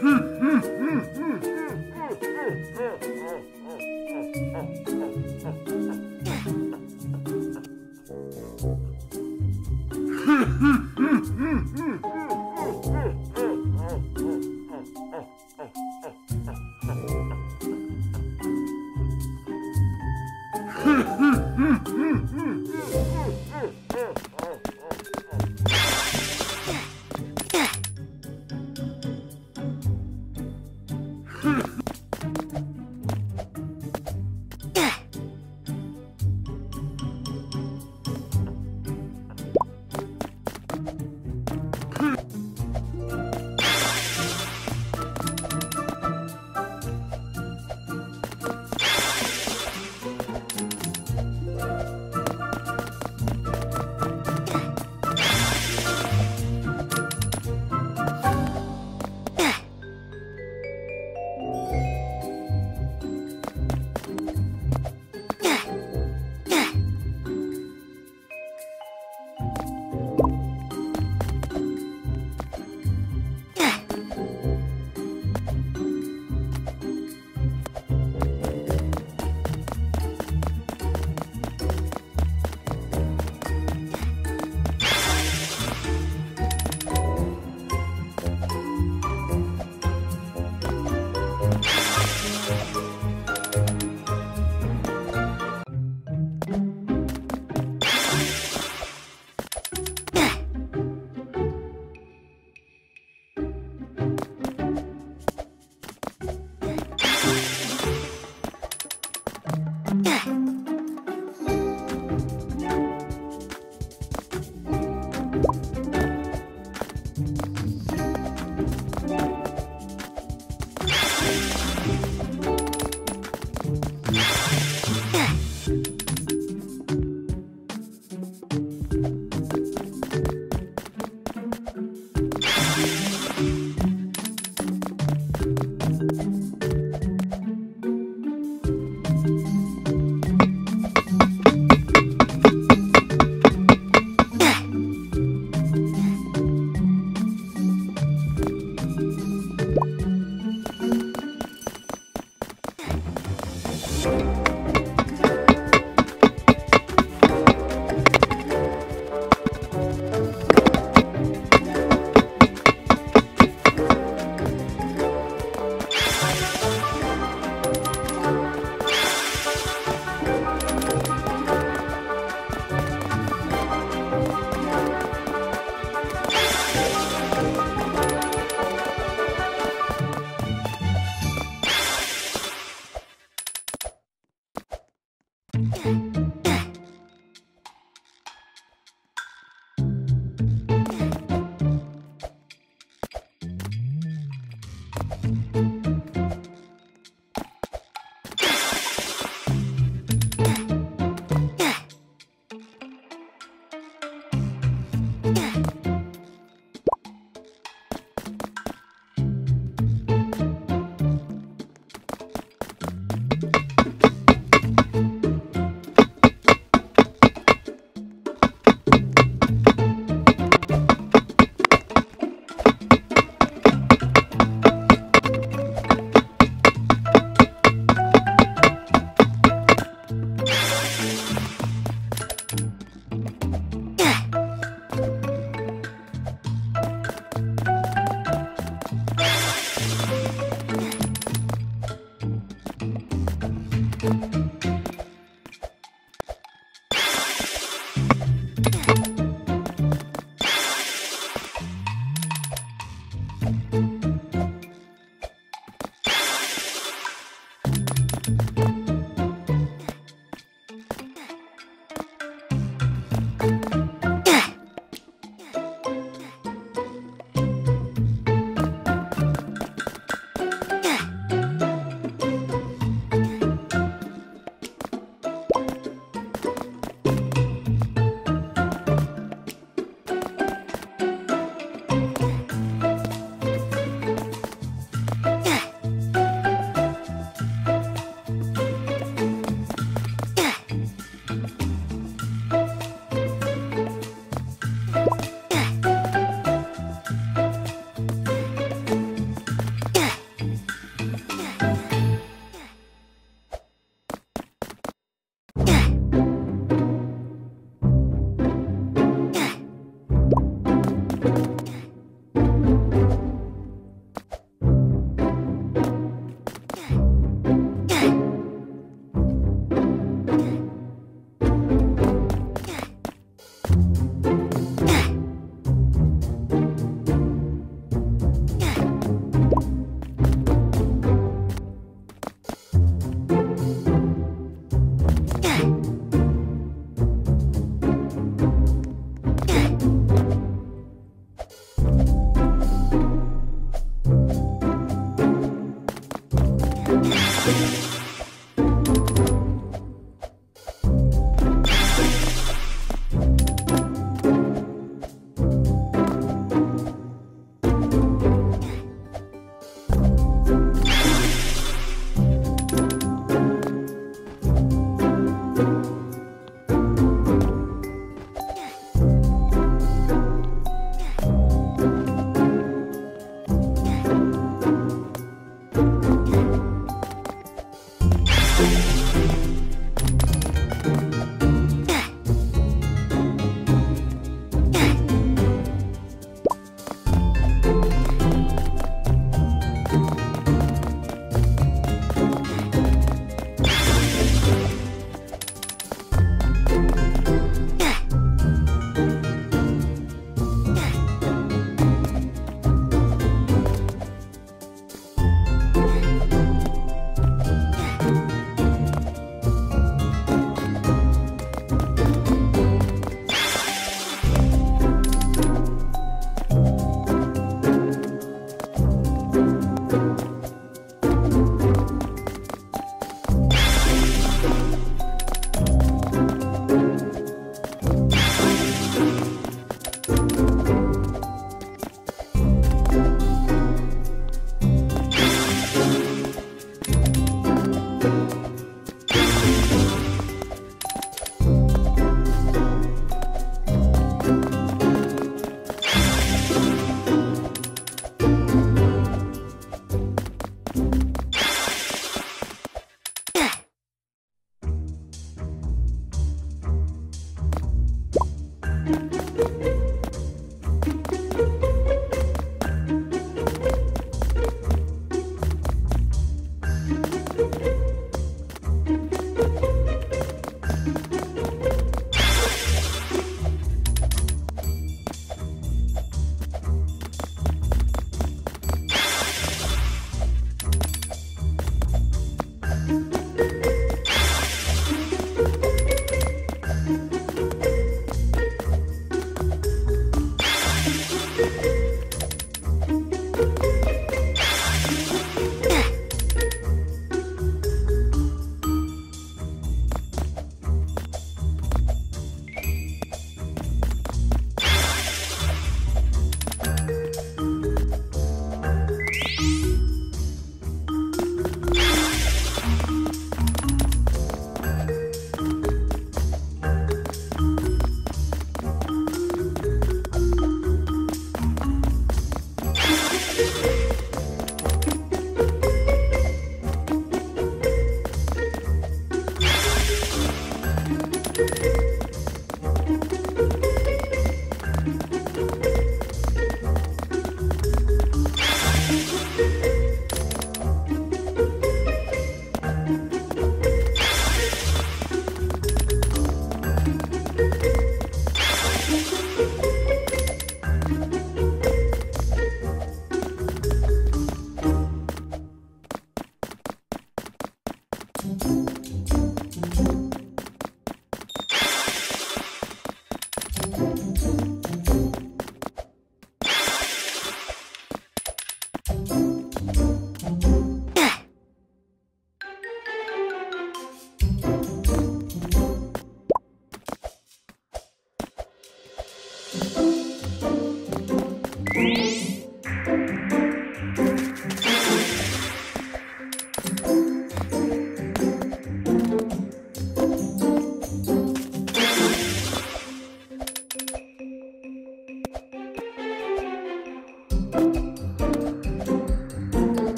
Hmm. 嗯嗯嗯嗯